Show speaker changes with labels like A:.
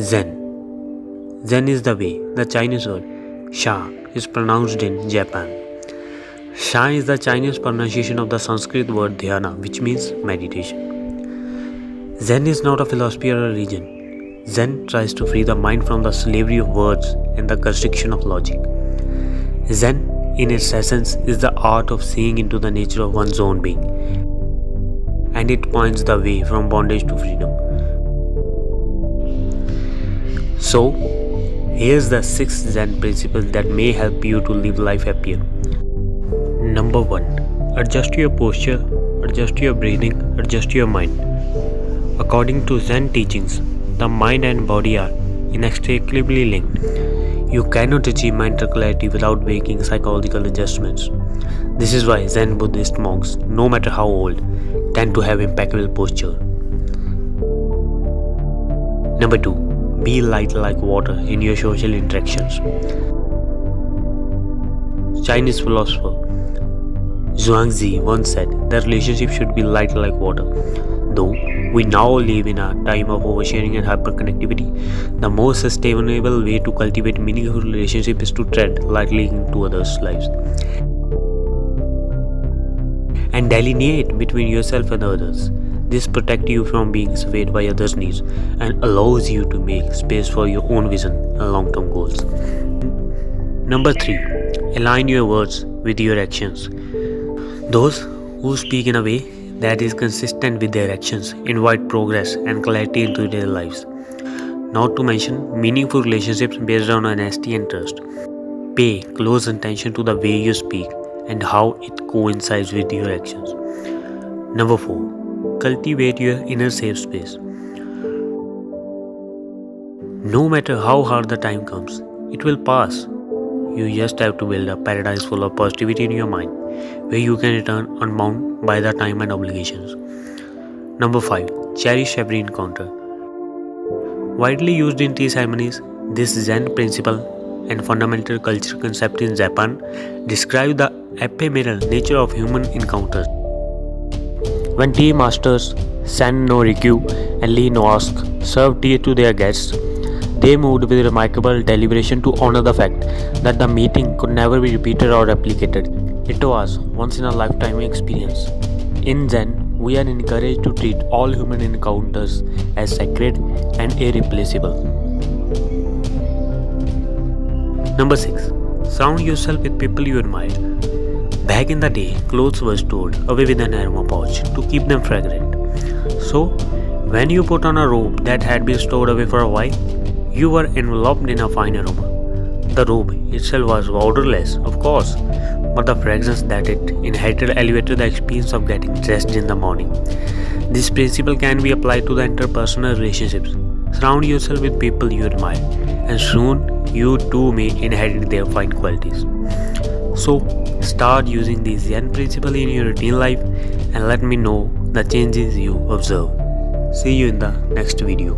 A: Zen. Zen is the way. The Chinese word Ch'an is pronounced in Japan. Ch'an is the Chinese pronunciation of the Sanskrit word dhyana, which means meditation. Zen is not a philosophy or a religion. Zen tries to free the mind from the slavery of words and the constriction of logic. Zen, in its essence, is the art of seeing into the nature of one's own being, and it points the way from bondage to freedom. So, here's the six Zen principles that may help you to live life happier. Number 1 Adjust your posture, adjust your breathing, adjust your mind. According to Zen teachings, the mind and body are inextricably linked. You cannot achieve mental clarity without making psychological adjustments. This is why Zen Buddhist monks, no matter how old, tend to have impeccable posture. Number 2 Be light like water in your social interactions. Chinese philosopher Zhuangzi once said that relationship should be light like water. Though we now live in a time of oversharing and hyperconnectivity, the most sustainable way to cultivate meaningful relationships is to tread lightly into others' lives and delineate between yourself and others. This protects you from being swayed by others' needs and allows you to make space for your own vision and long term goals. Number 3. Align your words with your actions. Those who speak in a way that is consistent with their actions invite progress and clarity into their lives. Not to mention meaningful relationships based on honesty and trust. Pay close attention to the way you speak and how it coincides with your actions. Number 4 cultivate your inner safe space. No matter how hard the time comes, it will pass. You just have to build a paradise full of positivity in your mind, where you can return unbound by the time and obligations. Number 5. Cherish every encounter. Widely used in tea ceremonies, this Zen principle and fundamental cultural concept in Japan describe the ephemeral nature of human encounters. When tea masters Sen no Rikyu and Ii Naosuke served tea to their guests, they moved with remarkable deliberation to honor the fact that the meeting could never be repeated or replicated. It was once in a lifetime experience. In Zen, we are encouraged to treat all human encounters as sacred and irreplaceable. Number 6. Surround yourself with people you admire. Back in the day, clothes were stored away with an aroma pouch to keep them fragrant. So, when you put on a robe that had been stored away for a while, you were enveloped in a fine aroma. The robe itself was odorless, of course, but the fragrance that it inherited elevated the experience of getting dressed in the morning. This principle can be applied to the interpersonal relationships. Surround yourself with people you admire, and soon you too may inherit their fine qualities. So, Start using the Zen principle in your routine life and let me know the changes you observe. See you in the next video.